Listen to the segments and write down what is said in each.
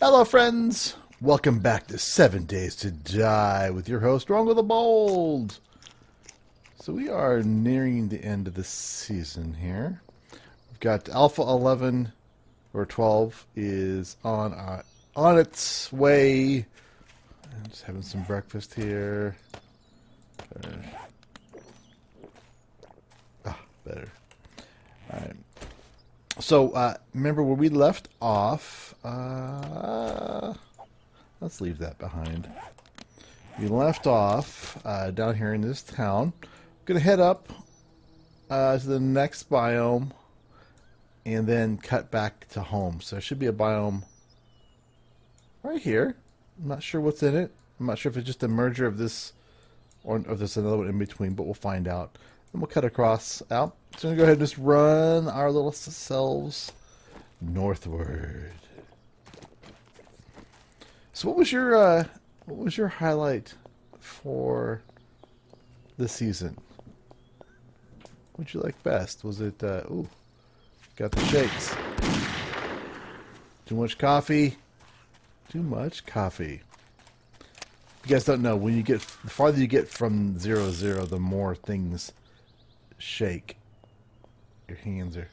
Hello, friends. Welcome back to Seven Days to Die with your host, Rongo the Bold. So we are nearing the end of the season here. We've got Alpha 11 or 12 is on uh, on its way. I'm just having some breakfast here. Uh, ah, better. All right. So uh, remember where we left off. Uh, let's leave that behind. We left off uh, down here in this town. Gonna head up uh, to the next biome and then cut back to home. So there should be a biome right here. I'm not sure what's in it. I'm not sure if it's just a merger of this or if there's another one in between, but we'll find out. And we'll cut across out. So I'm gonna go ahead and just run our little selves northward. So what was your uh, what was your highlight for the season? What'd you like best? Was it uh, ooh, got the shakes? Too much coffee? Too much coffee. You guys don't know, when you get the farther you get from zero zero, the more things shake. Your hands are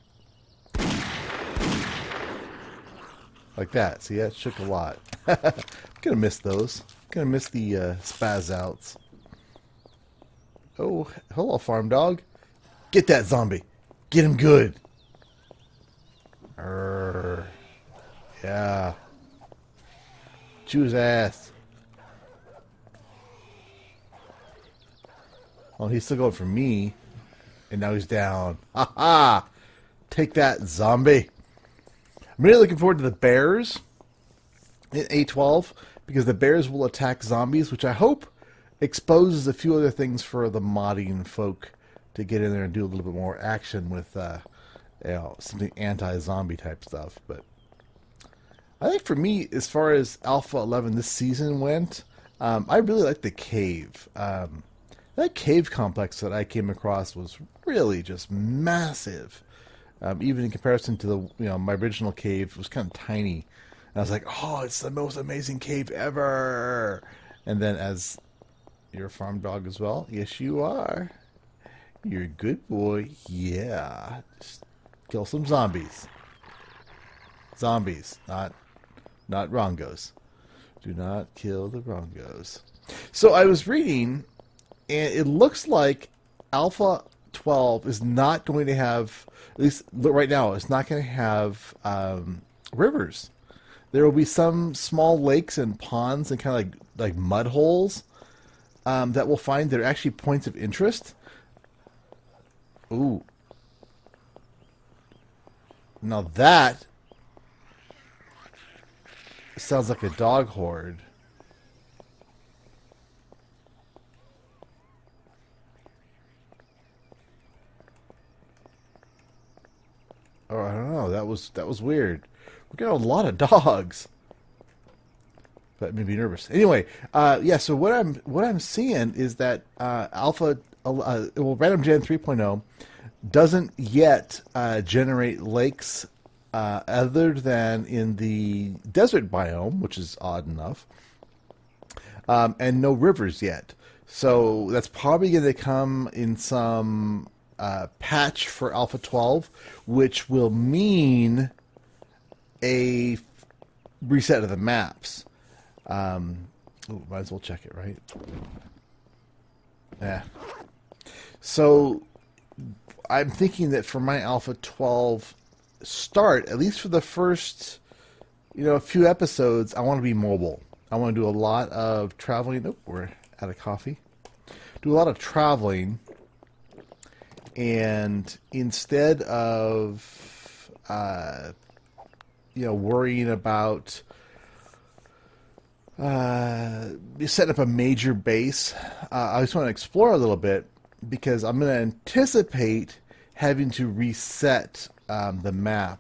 like that. See, that shook a lot. gonna miss those. Gonna miss the uh, spaz outs. Oh, hello, farm dog. Get that zombie. Get him good. Yeah. Chew his ass. Oh, he's still going for me. And now he's down. Ha ha! Take that, zombie. I'm really looking forward to the bears in A12 because the bears will attack zombies, which I hope exposes a few other things for the modding folk to get in there and do a little bit more action with uh, you know, something anti-zombie type stuff. But I think for me, as far as Alpha 11 this season went, um, I really like the cave. Um, that cave complex that I came across was really just massive. Um, even in comparison to the you know my original cave was kind of tiny. And I was like, oh, it's the most amazing cave ever. And then as you're a farm dog as well, yes you are. You're a good boy. Yeah. Just kill some zombies. Zombies, not not rongos. Do not kill the rongos. So I was reading and it looks like Alpha 12 is not going to have, at least right now, it's not going to have um, rivers. There will be some small lakes and ponds and kind of like like mud holes um, that we'll find that are actually points of interest. Ooh. Now that sounds like a dog horde. Oh, I don't know. That was that was weird. We got a lot of dogs. That made me nervous. Anyway, uh, yeah. So what I'm what I'm seeing is that uh, Alpha, uh, well, Random Gen 3.0 doesn't yet uh, generate lakes uh, other than in the desert biome, which is odd enough, um, and no rivers yet. So that's probably going to come in some uh, patch for Alpha 12, which will mean a reset of the maps. Um, ooh, might as well check it, right? Yeah. So I'm thinking that for my Alpha 12 start, at least for the first, you know, a few episodes, I want to be mobile. I want to do a lot of traveling. Oh, we're out of coffee. Do a lot of traveling and instead of uh, you know worrying about uh, setting up a major base, uh, I just want to explore a little bit because I'm going to anticipate having to reset um, the map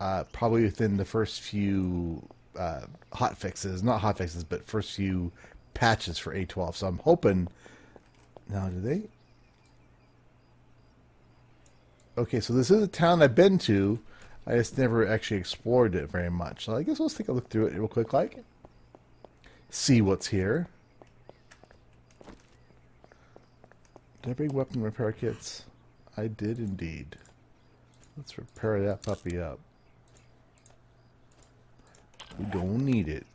uh, probably within the first few uh, hot fixes, not hot fixes, but first few patches for A12. So I'm hoping now, do they? Okay, so this is a town I've been to. I just never actually explored it very much. So I guess let's take a look through it real quick, like see what's here. Did I bring weapon repair kits? I did indeed. Let's repair that puppy up. We don't need it.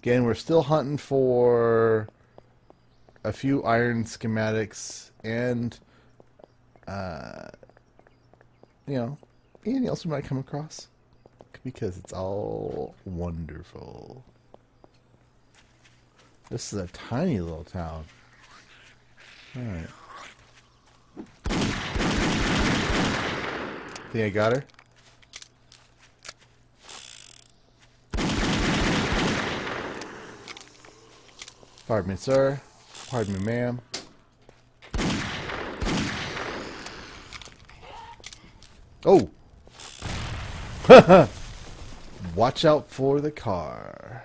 Again, we're still hunting for a few iron schematics and, uh, you know, anything else we might come across. Because it's all wonderful. This is a tiny little town. Alright. Think I got her? Pardon me, sir. Pardon me, ma'am. Oh! Watch out for the car.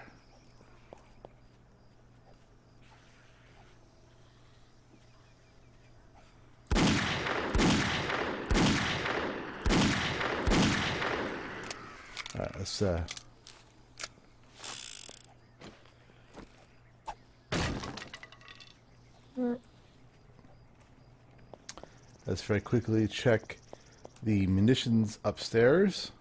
Alright, let's uh Let's very quickly check the munitions upstairs.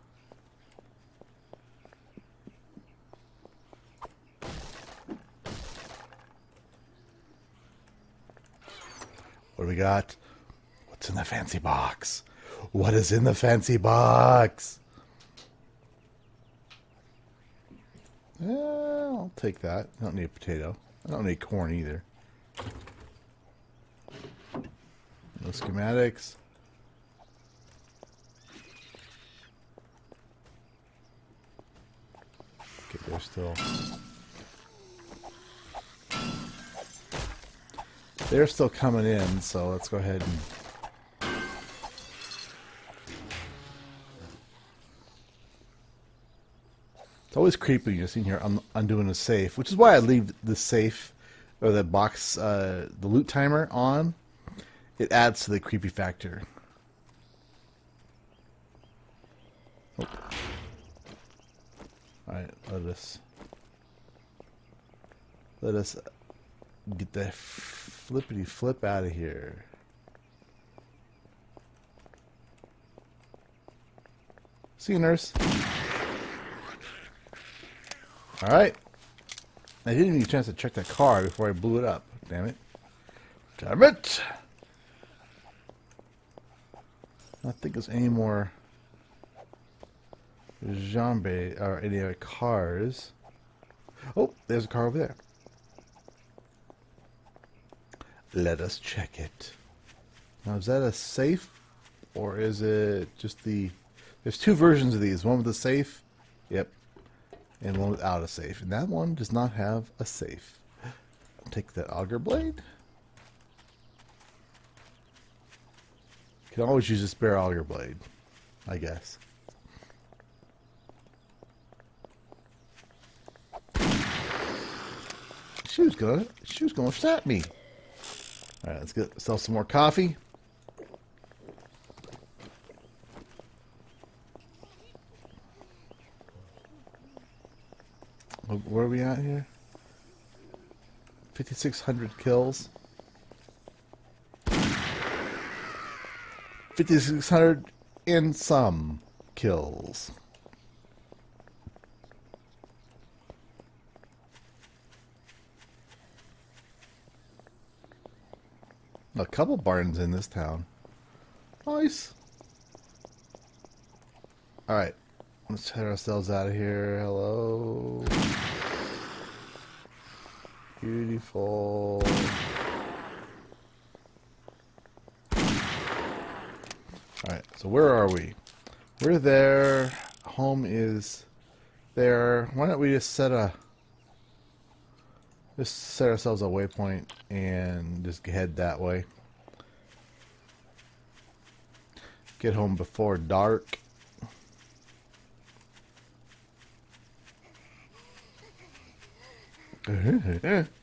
What do we got? What's in the fancy box? What is in the fancy box? Yeah, I'll take that. I don't need a potato. I don't need corn either. No schematics. Okay, they're still... They're still coming in, so let's go ahead and... It's always creepy you're seeing here un undoing a safe, which is why I leave the safe or the box, uh, the loot timer on it adds to the creepy factor. Oh. Alright, let us let us get the flippity flip out of here. See you, nurse. Alright. I didn't even get a chance to check that car before I blew it up. Damn it. Damn it! I think there's any more zombie or any other cars. Oh, there's a car over there. Let us check it. Now, is that a safe or is it just the? There's two versions of these. One with a safe, yep, and one without a safe. And that one does not have a safe. Take that auger blade. Can always use a spare auger blade, I guess. She was gonna, she was gonna stab me. All right, let's get sell some more coffee. Where are we at here? 5,600 kills. 5,600 in some kills. A couple barns in this town. Nice. Alright. Let's head ourselves out of here. Hello. Beautiful. Alright, so where are we? We're there. Home is there. Why don't we just set a just set ourselves a waypoint and just head that way. Get home before dark.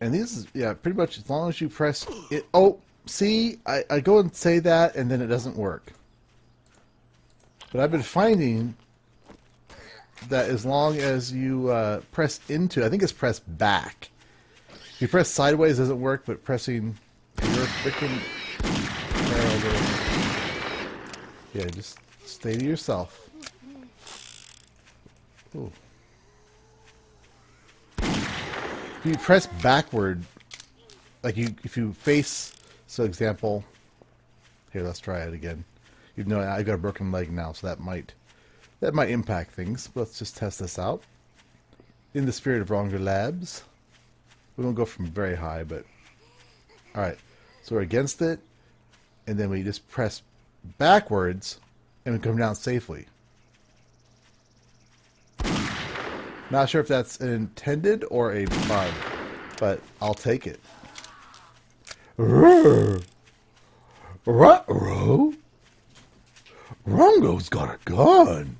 And this is, yeah, pretty much as long as you press it. Oh, see, I, I go and say that, and then it doesn't work. But I've been finding that as long as you uh, press into, I think it's press back. If you press sideways, doesn't work, but pressing your freaking. Yeah, just stay to yourself. Ooh. If you press backward, like you, if you face, so example, here, let's try it again. You know, I've got a broken leg now, so that might, that might impact things. But let's just test this out. In the spirit of Rongo Labs, we won't go from very high, but all right. So we're against it, and then we just press backwards, and we come down safely. Not sure if that's intended or a bug, but I'll take it. Ruh-roh. Rongo's got a gun.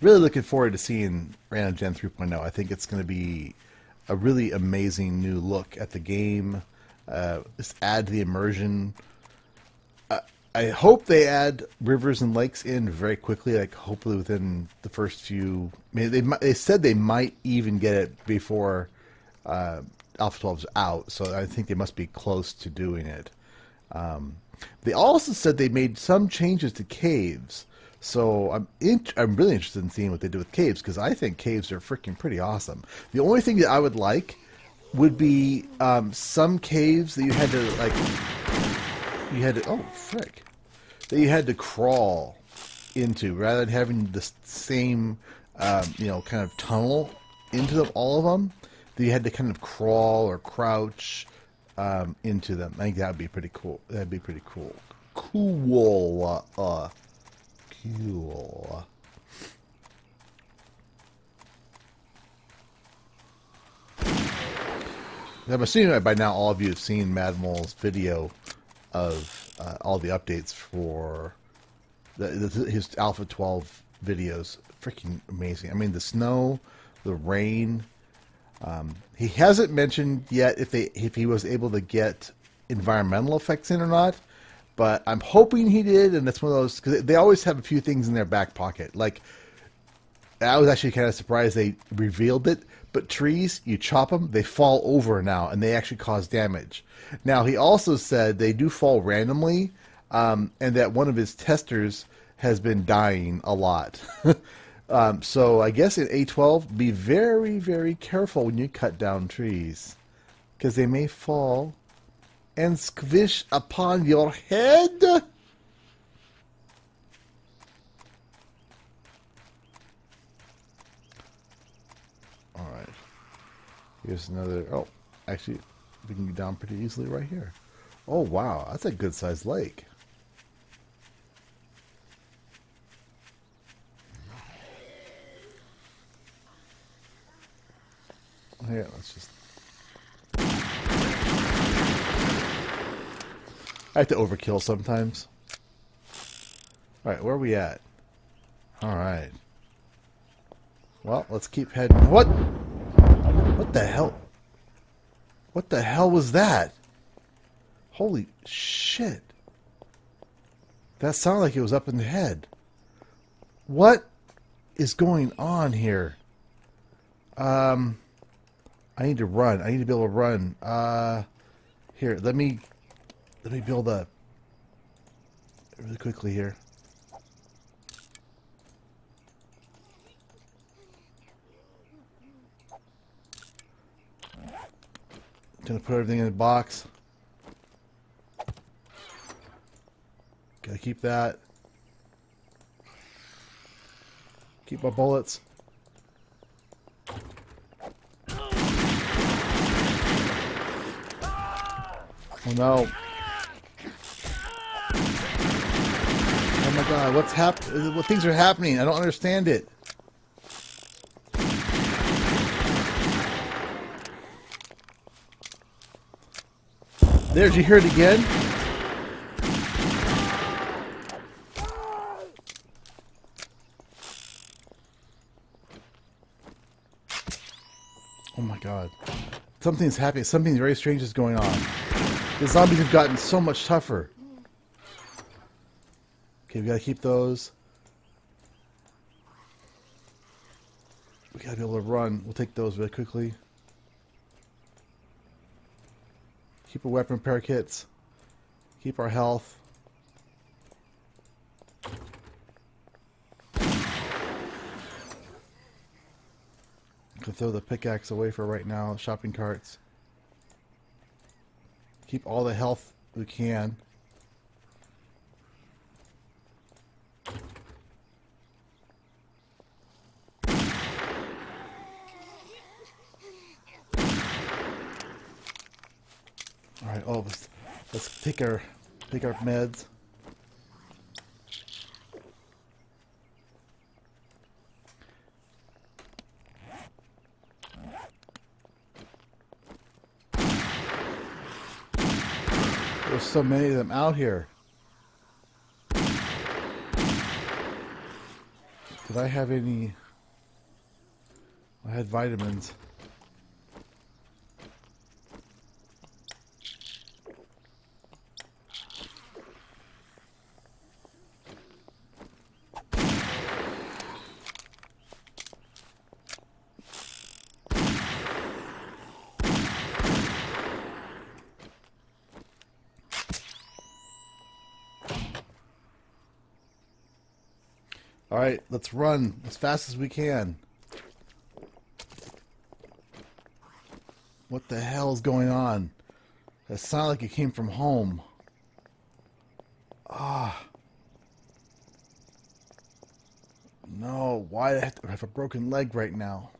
Really looking forward to seeing Random Gen 3.0. I think it's going to be a really amazing new look at the game. Uh, just add the immersion. Uh, I hope they add rivers and lakes in very quickly, like hopefully within the first few. I mean, they they said they might even get it before uh, Alpha 12 is out, so I think they must be close to doing it. Um, they also said they made some changes to caves. So I'm in, I'm really interested in seeing what they do with caves because I think caves are freaking pretty awesome. The only thing that I would like would be um, some caves that you had to like you had to oh frick that you had to crawl into rather than having the same um, you know kind of tunnel into them all of them that you had to kind of crawl or crouch um, into them. I think that would be pretty cool. That'd be pretty cool. Cool. Uh, cool. I'm assuming by now all of you have seen Madmole's video of uh, all the updates for the, the, his Alpha 12 videos. Freaking amazing. I mean, the snow, the rain. Um, he hasn't mentioned yet if they if he was able to get environmental effects in or not, but I'm hoping he did. And it's one of those because they always have a few things in their back pocket. Like I was actually kind of surprised they revealed it. But trees, you chop them, they fall over now, and they actually cause damage. Now, he also said they do fall randomly, um, and that one of his testers has been dying a lot. um, so I guess in A12, be very, very careful when you cut down trees, because they may fall and squish upon your head. Here's another. Oh, actually, we can get down pretty easily right here. Oh, wow. That's a good sized lake. Yeah, let's just. I have to overkill sometimes. Alright, where are we at? Alright. Well, let's keep heading. What? What the hell? What the hell was that? Holy shit. That sounded like it was up in the head. What is going on here? Um, I need to run. I need to be able to run. Uh, here, let me, let me build up really quickly here. Gonna put everything in the box. Gotta keep that. Keep my bullets. Oh no. Oh my god, what's happening? What things are happening? I don't understand it. There, did you hear it again? Oh my god. something's happening. Something very strange is going on. The zombies have gotten so much tougher. Okay, we gotta keep those. We gotta be able to run. We'll take those really quickly. Keep our weapon repair kits. Keep our health. Can throw the pickaxe away for right now. Shopping carts. Keep all the health we can. All right. Oh, let's, take our meds. There's so many of them out here. Did I have any? I had vitamins. All right, let's run as fast as we can. What the hell is going on? That sounded like it came from home. Ah. No, why do I have, to, have a broken leg right now?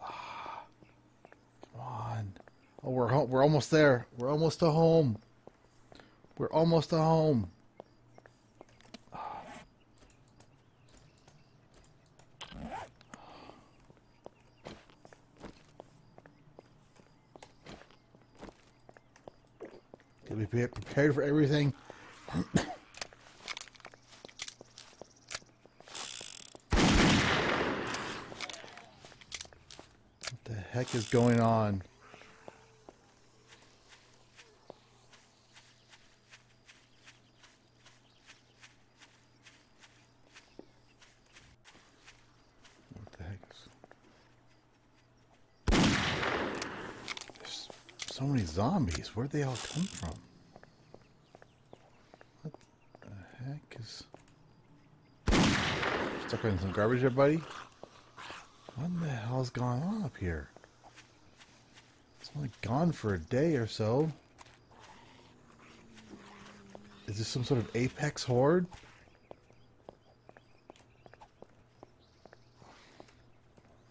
Ah. Come on. Oh, we're home. We're almost there. We're almost to home. We're almost to home. Get prepared for everything. what the heck is going on? So many zombies. Where'd they all come from? What the heck is... Stuck some garbage there, buddy? What the hell's going on up here? It's only gone for a day or so. Is this some sort of apex horde?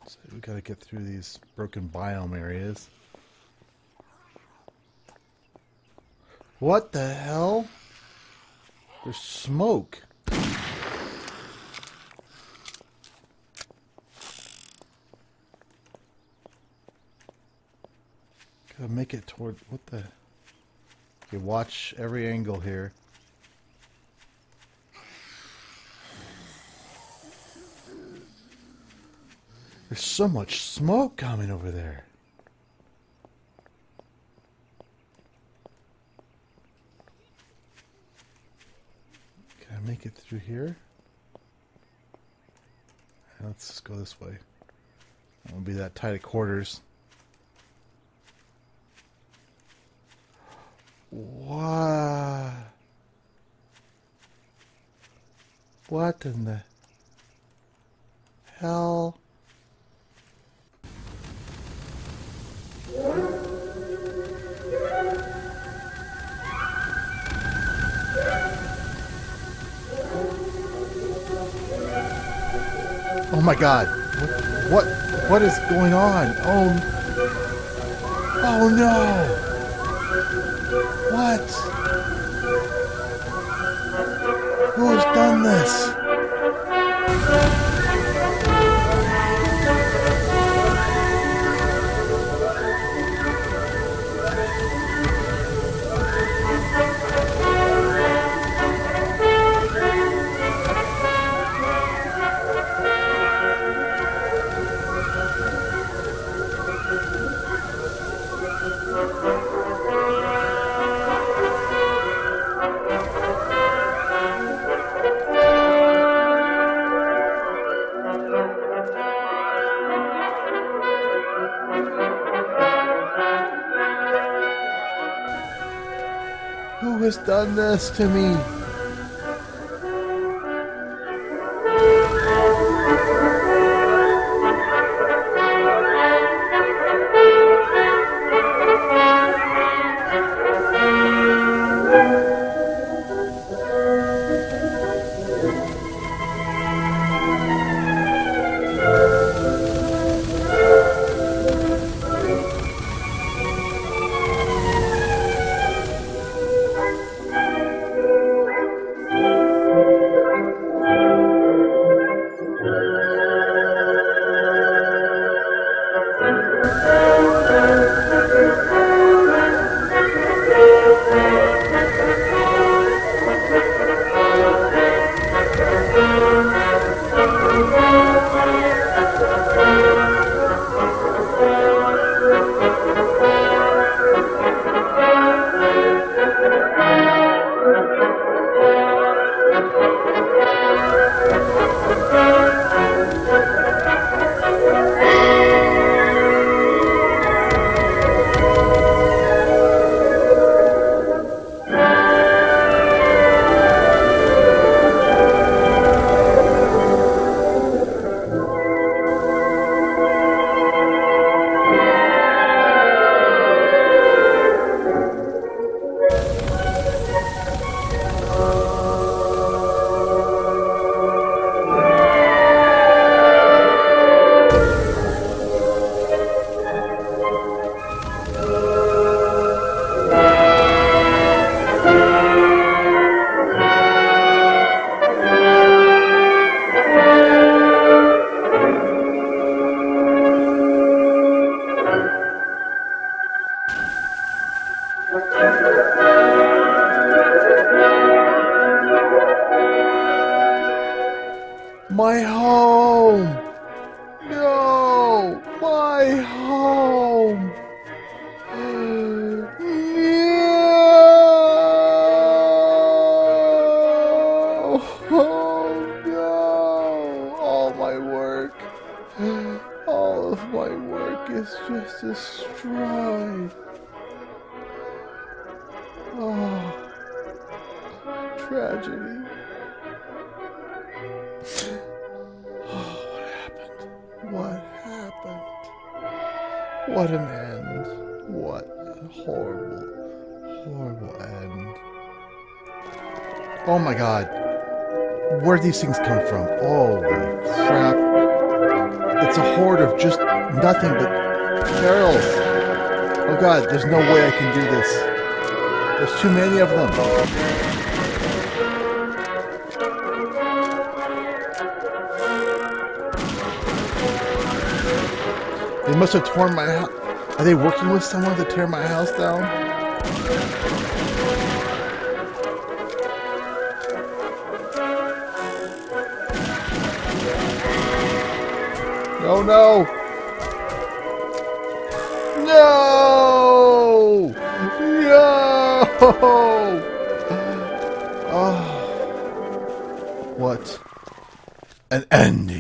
So we gotta get through these broken biome areas. What the hell? There's smoke. Gotta make it toward what the Okay, watch every angle here. There's so much smoke coming over there. Can I make it through here? Let's just go this way. I won't be that tight at quarters. What? What in the hell? Oh my god. What what is going on? Oh Oh no. What? Who's done this? Has done this to me? Tragedy. Oh, What happened? What happened? What an end. What a horrible, horrible end. Oh my god. Where these things come from? Holy crap. It's a horde of just nothing but perils. Oh god, there's no way I can do this. There's too many of them. Must have torn my house. Are they working with someone to tear my house down? No, no! No! No! Oh. What an ending.